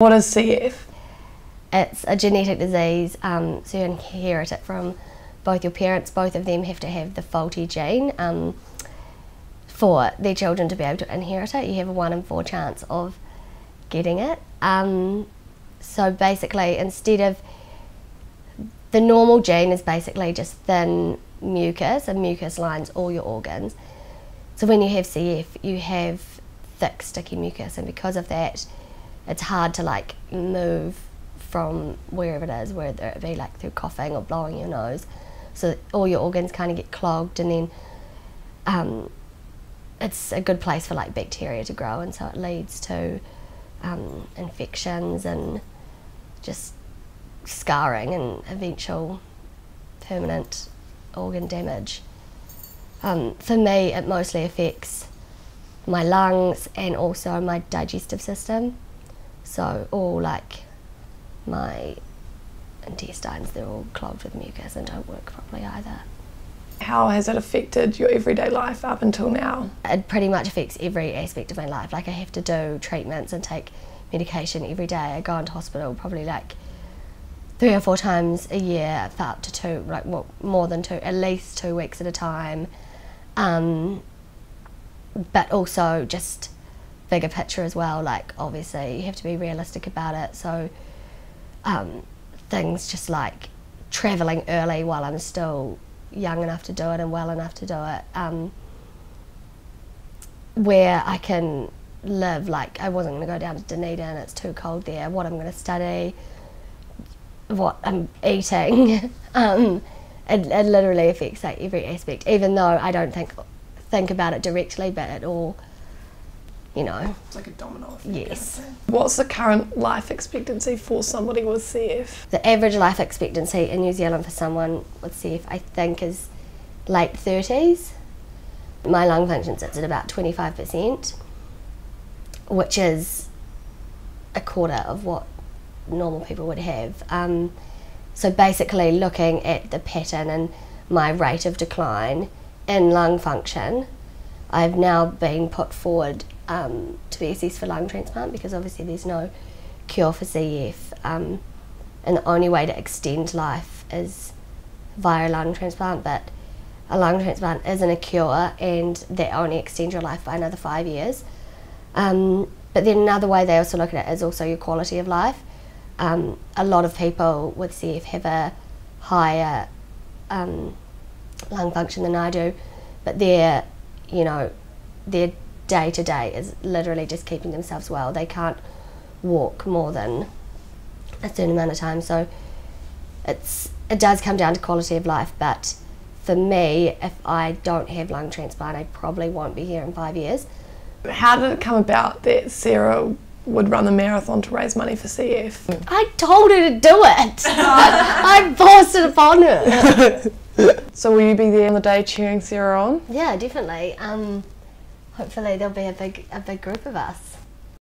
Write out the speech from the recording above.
What is CF? It's a genetic disease, um, so you inherit it from both your parents. Both of them have to have the faulty gene um, for their children to be able to inherit it. You have a one in four chance of getting it. Um, so basically, instead of the normal gene is basically just thin mucus, and mucus lines all your organs. So when you have CF, you have thick, sticky mucus, and because of that, it's hard to like move from wherever it is, whether it be like through coughing or blowing your nose. So all your organs kind of get clogged, and then um, it's a good place for like bacteria to grow, and so it leads to um, infections and just scarring and eventual permanent organ damage. Um, for me, it mostly affects my lungs and also my digestive system. So all like my intestines, they're all clogged with mucus and don't work properly either. How has it affected your everyday life up until now? It pretty much affects every aspect of my life. Like I have to do treatments and take medication every day. I go into hospital probably like three or four times a year for up to two, like well, more than two, at least two weeks at a time. Um, but also just bigger picture as well. Like obviously you have to be realistic about it. So um, things just like traveling early while I'm still young enough to do it and well enough to do it. Um, where I can live like I wasn't going to go down to Dunedin. And it's too cold there. What I'm going to study what I'm eating. um, it, it literally affects like every aspect, even though I don't think think about it directly, but it all, you know. It's like a domino effect. Yes. What's the current life expectancy for somebody with CF? The average life expectancy in New Zealand for someone with CF, I think, is late 30s. My lung function sits at about 25%, which is a quarter of what normal people would have. Um, so basically, looking at the pattern and my rate of decline in lung function, I've now been put forward um, to be assessed for lung transplant because obviously there's no cure for CF, um, and the only way to extend life is via a lung transplant. But a lung transplant isn't a cure, and that only extends your life by another five years. Um, but then another way they also look at it is also your quality of life um, a lot of people with CF have a higher um, lung function than I do, but their, you know, their day to day is literally just keeping themselves well. They can't walk more than a certain amount of time, so it's it does come down to quality of life. But for me, if I don't have lung transplant, I probably won't be here in five years. How did it come about that Sarah would run the marathon to raise money for CF. I told her to do it. I forced it upon her. so will you be there on the day cheering Sarah on? Yeah, definitely. Um, hopefully there'll be a big a big group of us.